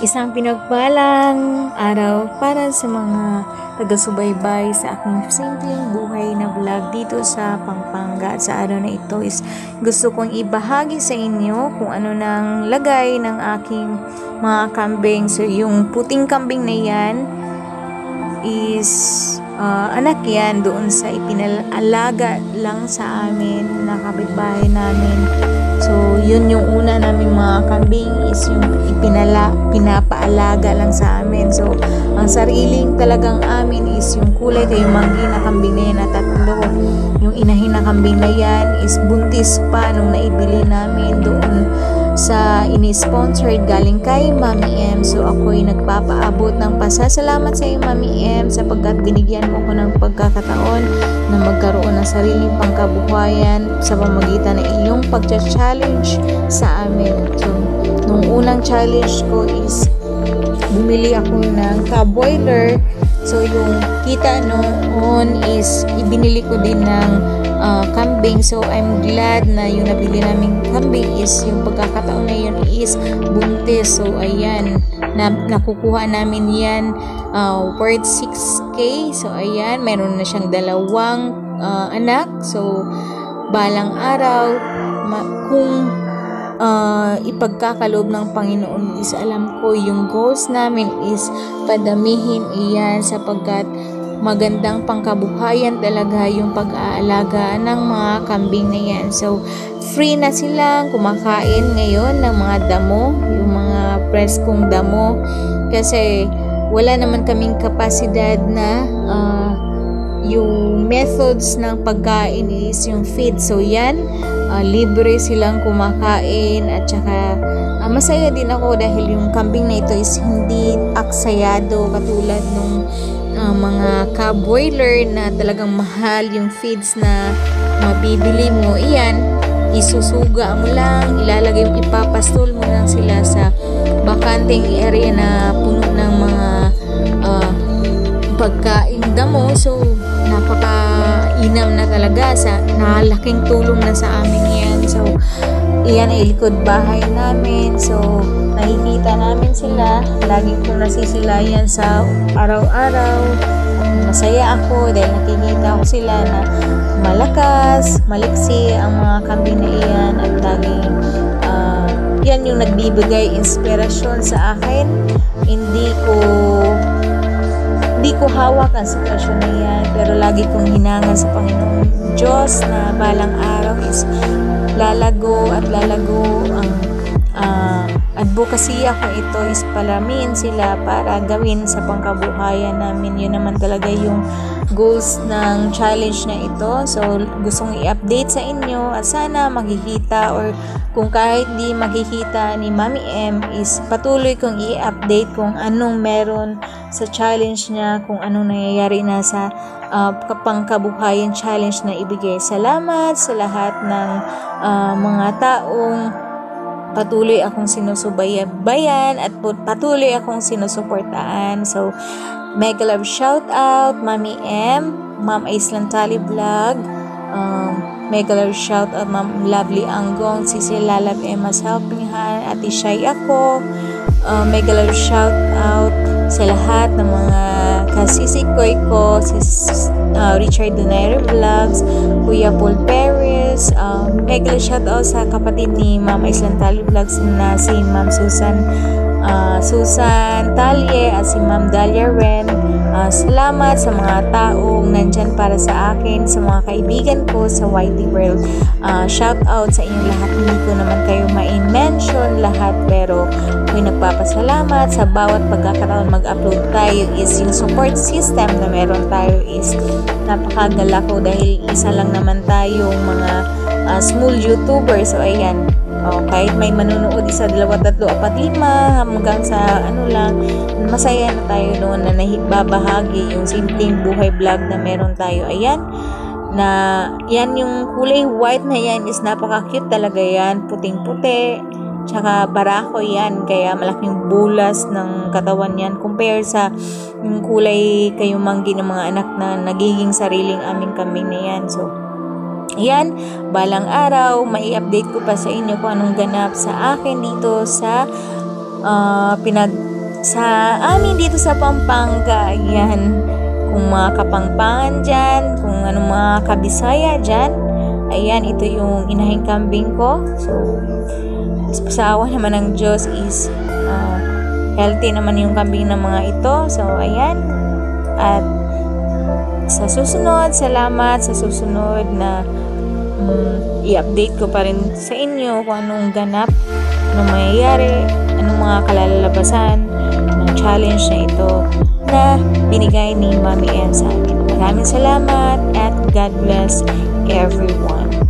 Isang pinagpalang araw para sa mga taga-subaybay sa aking simpleng buhay na vlog dito sa Pampanga. At sa araw na ito is gusto kong ibahagi sa inyo kung ano nang lagay ng aking mga kambing. So yung puting kambing na yan is uh, anak yan doon sa ipinalaga lang sa amin na kapitbahay namin So, yun yung una namin mga kambing is yung ipinala, pinapaalaga lang sa amin. So, ang sariling talagang amin is yung kulay kayo manggi na kambing na yan na tatlo. Yung inahin na kambing na yan is buntis pa nung naibili namin doon sa ini-sponsored galing kay Mami M. So ako'y nagpapaabot ng pasasalamat sa iyo Mami M sapagkat binigyan mo ko ng pagkakataon na magkaroon ng sariling pangkabuhayan sa pamagitan ng iyong pagcha-challenge sa amin. So nung unang challenge ko is bumili ako ng ka-boiler. So yung kita noon is ibinili ko din ng uh, kambing. So, I'm glad na yung nabili naming kambing is yung pagkakataon na yun is buntis. So, ayan, na, nakukuha namin yan uh, worth 6K. So, ayan, meron na siyang dalawang uh, anak. So, balang araw, kung uh, ipagkakaloob ng Panginoon is alam ko yung goals namin is padamihin iyan sapagkat magandang pangkabuhayan talaga yung pag-aalaga ng mga kambing na yan. So, free na silang kumakain ngayon ng mga damo, yung mga preskong damo. Kasi wala naman kaming kapasidad na uh, yung methods ng pagkain is yung feed. So, yan, uh, libre silang kumakain at saka uh, masaya din ako dahil yung kambing na ito is hindi aksayado katulad nung uh, mga ka-boiler na talagang mahal yung feeds na mabibili mo, iyan, isusuga mo lang, ilalagay mo, ipapastol mo lang sila sa bakanting area na puno ng mga uh, pagkain damo. So, napaka-inam na talaga sa nalaking tulong na sa amin yan. So, iyan ay likod bahay namin. So, nakikita namin sila. Lagi kong nasisilayan sa araw-araw. Masaya ako dahil nakikita ko sila na malakas, maliksi ang mga kambing na iyan at laging uh, yan yung nagbibigay inspirasyon sa akin. Hindi ko hindi ko hawak ang sitwasyon na yan pero lagi kong hinangan sa Panginoon Diyos na balang araw is lalago at lalago ang advokasya ko ito is palamin sila para gawin sa pangkabuhayan namin. Yun naman talaga yung goals ng challenge na ito. So, gustong i-update sa inyo at sana makikita or kung kahit di makikita ni Mami M is patuloy kong i-update kung anong meron sa challenge niya, kung anong nangyayari na sa uh, pangkabuhayan challenge na ibigay. Salamat sa lahat ng uh, mga taong patuloy akong sinusubayan at patuloy akong sinusuportaan. So, mega love shout out, Mami M, Ma'am Aislan Tali Vlog, um, mega love shout out, Ma'am Lovely Anggong, Sisi Lalab Emma's Helping Hand, Ate Shay ako, uh, mega love shout out sa lahat ng mga kasisikoy ko, si uh, Richard Donaire Vlogs, Kuya Paul Perez, um, mega shout out sa kapatid ni Mama Islan Tali Vlogs na si Ma'am Susan uh, Susan Talye at si Ma'am Dalia Ren. Uh, salamat sa mga taong nandyan para sa akin, sa mga kaibigan ko sa YT World. Uh, shout out sa inyong lahat. Hindi ko naman kayo ma-mention lahat pero ako'y nagpapasalamat sa bawat pagkakataon mag-upload tayo is yung support system na meron tayo is napakagala ko dahil isa lang naman tayong mga uh, small YouTuber. So, ayan, Oh, kahit may manunood isa, dalawa, tatlo, apat, lima, hanggang sa ano lang, masaya na tayo noon na nahibabahagi yung simpleng buhay vlog na meron tayo. Ayan, na yan yung kulay white na yan is napaka-cute talaga yan, puting-puti. Tsaka barako yan, kaya malaking bulas ng katawan yan compare sa yung kulay kayo manggi ng mga anak na nagiging sariling aming kambing na yan. So, yan, balang araw, mai update ko pa sa inyo kung anong ganap sa akin dito sa uh, pinag sa amin dito sa Pampanga. Yan, kung mga kapangpangan dyan, kung anong mga kabisaya dyan. Ayan, ito yung inahing kambing ko. So, sa naman ng Diyos is uh, healthy naman yung kambing ng mga ito. So, ayan. At sa susunod, salamat sa susunod na um, i-update ko pa rin sa inyo kung anong ganap, anong mayayari, anong mga kalalabasan ng challenge na ito na binigay ni Mami Ann sa amin. Maraming salamat at God bless everyone.